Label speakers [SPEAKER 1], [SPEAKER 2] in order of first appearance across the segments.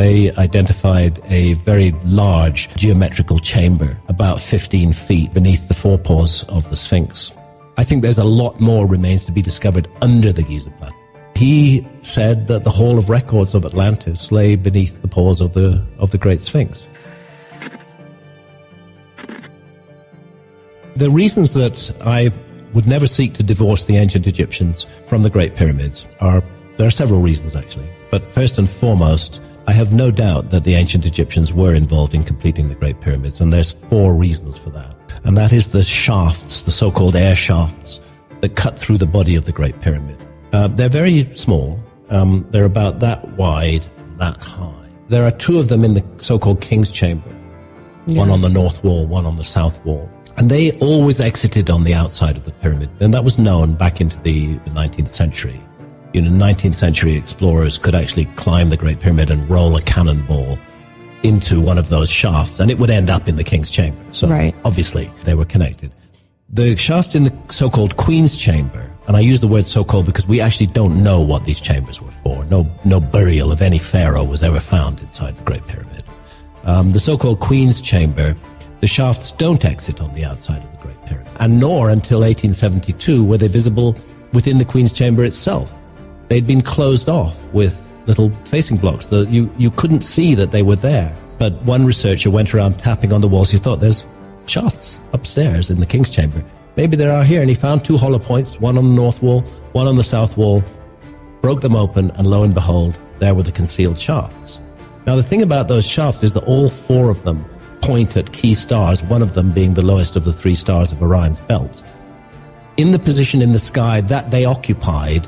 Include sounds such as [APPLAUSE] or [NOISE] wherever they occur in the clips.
[SPEAKER 1] they identified a very large geometrical chamber, about 15 feet beneath the forepaws of the Sphinx. I think there's a lot more remains to be discovered under the Giza Plateau. He said that the Hall of Records of Atlantis lay beneath the paws of the, of the Great Sphinx. The reasons that I would never seek to divorce the ancient Egyptians from the Great Pyramids are, there are several reasons actually. But first and foremost, I have no doubt that the ancient Egyptians were involved in completing the Great Pyramids, and there's four reasons for that. And that is the shafts, the so-called air shafts, that cut through the body of the Great Pyramid. Uh, they're very small. Um, they're about that wide, that high. There are two of them in the so-called King's Chamber, yeah. one on the north wall, one on the south wall. And they always exited on the outside of the pyramid. And that was known back into the, the 19th century. You know, 19th century explorers could actually climb the Great Pyramid and roll a cannonball into one of those shafts and it would end up in the King's Chamber. So right. obviously they were connected. The shafts in the so-called Queen's Chamber and I use the word so-called because we actually don't know what these chambers were for. No, no burial of any pharaoh was ever found inside the Great Pyramid. Um, the so-called Queen's Chamber, the shafts don't exit on the outside of the Great Pyramid, and nor until 1872 were they visible within the Queen's Chamber itself. They'd been closed off with little facing blocks. that you, you couldn't see that they were there. But one researcher went around tapping on the walls. He thought there's shafts upstairs in the King's Chamber. Maybe there are here. And he found two hollow points, one on the north wall, one on the south wall, broke them open, and lo and behold, there were the concealed shafts. Now, the thing about those shafts is that all four of them point at key stars, one of them being the lowest of the three stars of Orion's belt. In the position in the sky that they occupied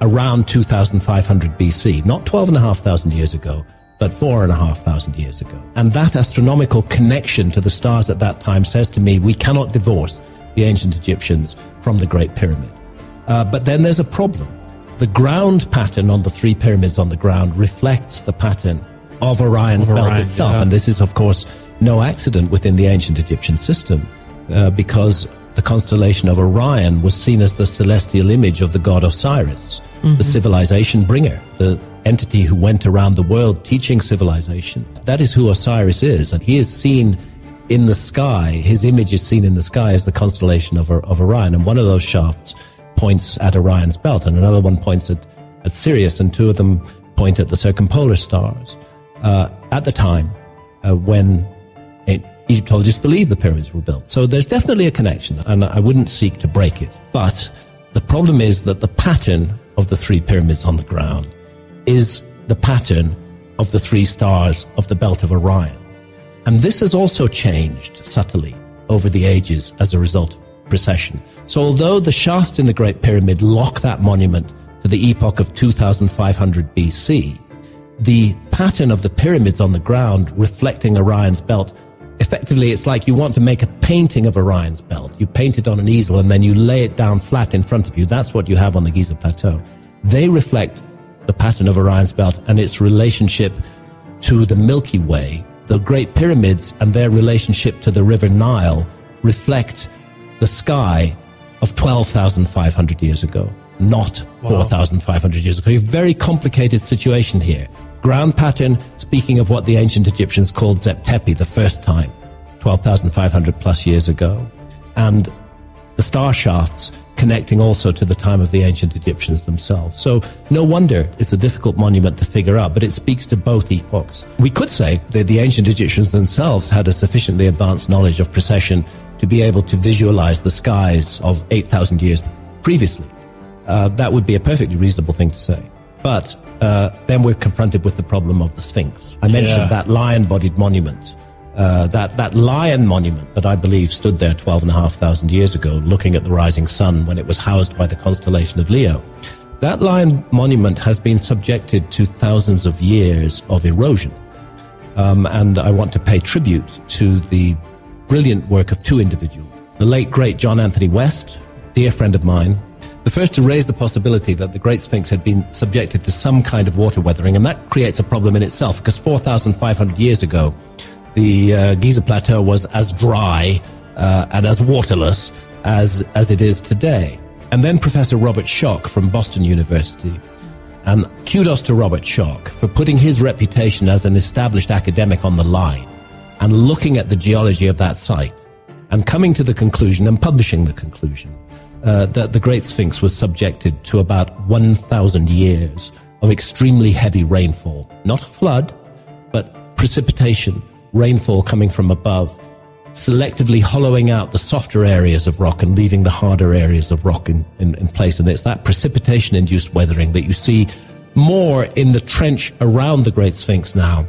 [SPEAKER 1] around 2500 BC, not 12,500 years ago, but 4,500 years ago. And that astronomical connection to the stars at that time says to me, we cannot divorce the ancient Egyptians from the Great Pyramid. Uh, but then there's a problem. The ground pattern on the three pyramids on the ground reflects the pattern of Orion's of Orion, belt itself. Yeah. And this is, of course, no accident within the ancient Egyptian system uh, because the constellation of Orion was seen as the celestial image of the god Osiris, mm-hmm. the civilization bringer, the entity who went around the world teaching civilization. That is who Osiris is. And he is seen in the sky, his image is seen in the sky as the constellation of, of Orion. And one of those shafts points at Orion's belt, and another one points at, at Sirius, and two of them point at the circumpolar stars. Uh, at the time uh, when Egyptologists believed the pyramids were built. So there's definitely a connection, and I wouldn't seek to break it. But the problem is that the pattern of the three pyramids on the ground is the pattern of the three stars of the belt of Orion. And this has also changed subtly over the ages as a result of precession. So although the shafts in the Great Pyramid lock that monument to the epoch of 2500 BC, the pattern of the pyramids on the ground reflecting Orion's belt, effectively it's like you want to make a painting of Orion's belt. You paint it on an easel and then you lay it down flat in front of you. That's what you have on the Giza Plateau. They reflect the pattern of Orion's belt and its relationship to the Milky Way, the Great Pyramids and their relationship to the River Nile reflect the sky of 12,500 years ago, not wow. 4,500 years ago. A very complicated situation here. Ground pattern, speaking of what the ancient Egyptians called Zep Tepi the first time, 12,500 plus years ago. And the star shafts connecting also to the time of the ancient Egyptians themselves. So no wonder it's a difficult monument to figure out, but it speaks to both epochs. We could say that the ancient Egyptians themselves had a sufficiently advanced knowledge of precession to be able to visualize the skies of 8,000 years previously. Uh, that would be a perfectly reasonable thing to say. But uh, then we're confronted with the problem of the Sphinx. I mentioned yeah. that lion-bodied monument uh, that, that lion monument that I believe stood there 12,500 years ago, looking at the rising sun when it was housed by the constellation of Leo. That lion monument has been subjected to thousands of years of erosion. Um, and I want to pay tribute to the brilliant work of two individuals. The late, great John Anthony West, dear friend of mine, the first to raise the possibility that the Great Sphinx had been subjected to some kind of water weathering. And that creates a problem in itself because 4,500 years ago, the uh, Giza Plateau was as dry uh, and as waterless as, as it is today. And then Professor Robert Schoch from Boston University And kudos to Robert Schoch for putting his reputation as an established academic on the line and looking at the geology of that site and coming to the conclusion and publishing the conclusion uh, that the Great Sphinx was subjected to about 1,000 years of extremely heavy rainfall. Not a flood, but precipitation, rainfall coming from above, selectively hollowing out the softer areas of rock and leaving the harder areas of rock in, in, in place. And it's that precipitation induced weathering that you see more in the trench around the Great Sphinx now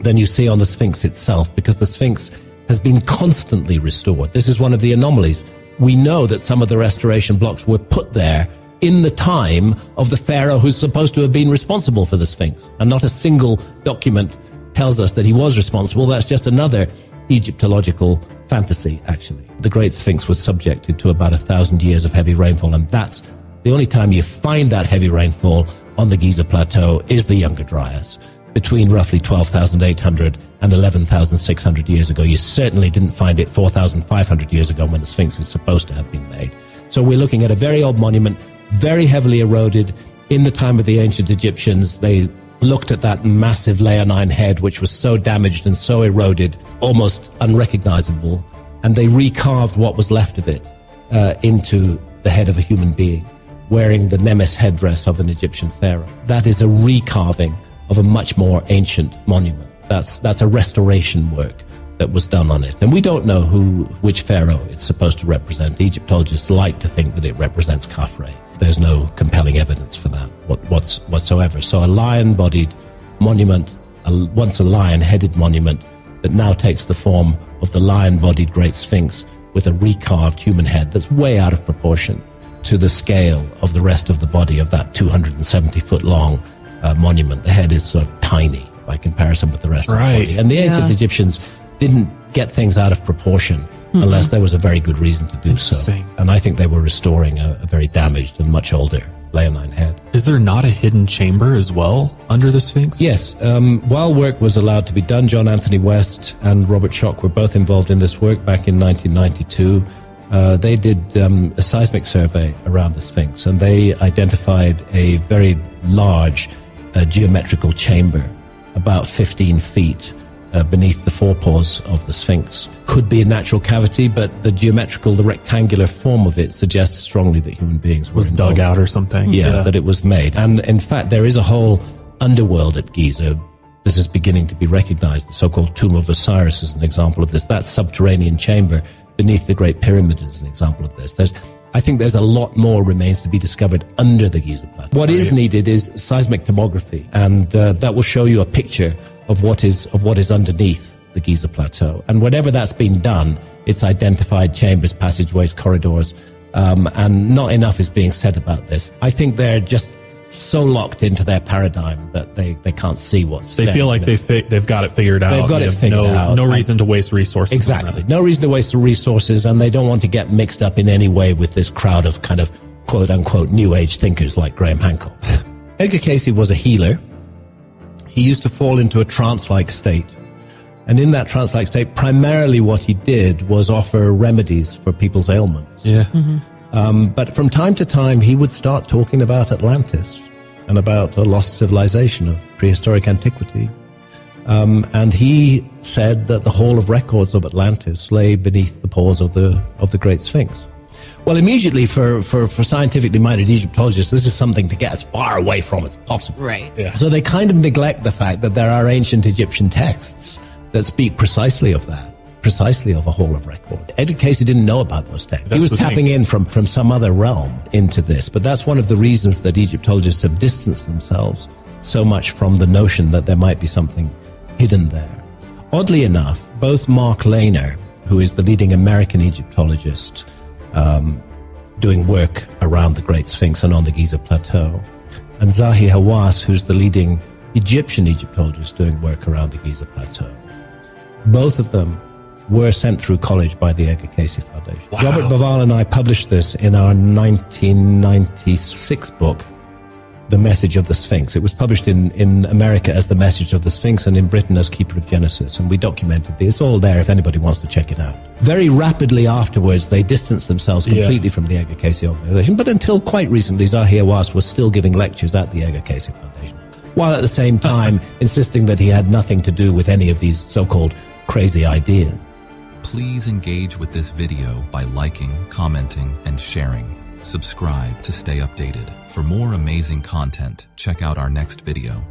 [SPEAKER 1] than you see on the Sphinx itself because the Sphinx has been constantly restored. This is one of the anomalies. We know that some of the restoration blocks were put there in the time of the pharaoh who's supposed to have been responsible for the Sphinx. And not a single document tells us that he was responsible. That's just another Egyptological fantasy, actually. The Great Sphinx was subjected to about a thousand years of heavy rainfall, and that's the only time you find that heavy rainfall on the Giza Plateau is the Younger Dryas. Between roughly 12,800 and 11,600 years ago. You certainly didn't find it 4,500 years ago when the Sphinx is supposed to have been made. So we're looking at a very old monument, very heavily eroded. In the time of the ancient Egyptians, they looked at that massive leonine head, which was so damaged and so eroded, almost unrecognizable, and they recarved what was left of it uh, into the head of a human being, wearing the Nemes headdress of an Egyptian pharaoh. That is a recarving of a much more ancient monument. That's that's a restoration work that was done on it, and we don't know who which pharaoh it's supposed to represent. Egyptologists like to think that it represents Khafre there's no compelling evidence for that what's, whatsoever. So a lion-bodied monument, a, once a lion-headed monument, that now takes the form of the lion-bodied Great Sphinx with a recarved human head that's way out of proportion to the scale of the rest of the body of that 270 foot long uh, monument. The head is sort of tiny by comparison with the rest right. of the body. And the ancient yeah. Egyptians didn't get things out of proportion mm-hmm. unless there was a very good reason to do so. And I think they were restoring a, a very damaged and much older leonine head.
[SPEAKER 2] Is there not a hidden chamber as well under the Sphinx?
[SPEAKER 1] Yes. Um, while work was allowed to be done, John Anthony West and Robert Schoch were both involved in this work back in 1992. Uh, they did um, a seismic survey around the Sphinx and they identified a very large uh, geometrical chamber, about 15 feet uh, beneath the forepaws of the Sphinx. Could be a natural cavity, but the geometrical, the rectangular form of it suggests strongly that human beings
[SPEAKER 2] was dug out or something.
[SPEAKER 1] Yeah, yeah, that it was made. And in fact, there is a whole underworld at Giza. This is beginning to be recognized. The so-called Tomb of Osiris is an example of this. That subterranean chamber beneath the Great Pyramid is an example of this. There's I think there's a lot more remains to be discovered under the Giza Plateau. What is needed is seismic tomography, and uh, that will show you a picture of what is of what is underneath the Giza Plateau. And whenever that's been done, it's identified chambers, passageways, corridors, um, and not enough is being said about this. I think they're just so locked into their paradigm that they, they can't see what's
[SPEAKER 2] they feel like they fi- they've got it figured out
[SPEAKER 1] they've got
[SPEAKER 2] they
[SPEAKER 1] it figured
[SPEAKER 2] no,
[SPEAKER 1] out
[SPEAKER 2] no reason to waste resources
[SPEAKER 1] exactly no reason to waste the resources and they don't want to get mixed up in any way with this crowd of kind of quote unquote new age thinkers like Graham Hancock [LAUGHS] Edgar Cayce was a healer he used to fall into a trance-like state. And in that trance-like state, primarily what he did was offer remedies for people's ailments.
[SPEAKER 2] Yeah. Mm-hmm.
[SPEAKER 1] Um, but from time to time, he would start talking about Atlantis and about a lost civilization of prehistoric antiquity. Um, and he said that the Hall of Records of Atlantis lay beneath the paws of the of the Great Sphinx. Well, immediately for, for, for scientifically minded Egyptologists, this is something to get as far away from as possible.
[SPEAKER 3] Right.
[SPEAKER 1] Yeah. So they kind of neglect the fact that there are ancient Egyptian texts that speak precisely of that, precisely of a hall of record. Edgar Cayce didn't know about those texts. That's he was tapping thing. in from, from some other realm into this, but that's one of the reasons that Egyptologists have distanced themselves so much from the notion that there might be something hidden there. Oddly enough, both Mark Lehner, who is the leading American Egyptologist, um, doing work around the Great Sphinx and on the Giza Plateau. And Zahi Hawass, who's the leading Egyptian Egyptologist doing work around the Giza Plateau. Both of them were sent through college by the Edgar Cayce Foundation. Wow. Robert Bauval and I published this in our 1996 book, the message of the Sphinx. It was published in, in America as the message of the Sphinx and in Britain as Keeper of Genesis. And we documented this. It's all there if anybody wants to check it out. Very rapidly afterwards, they distanced themselves completely yeah. from the Edgar Cayce organization. But until quite recently, Zahi Hawass was still giving lectures at the Edgar Cayce Foundation, while at the same time [LAUGHS] insisting that he had nothing to do with any of these so-called crazy ideas.
[SPEAKER 3] Please engage with this video by liking, commenting, and sharing. Subscribe to stay updated. For more amazing content, check out our next video.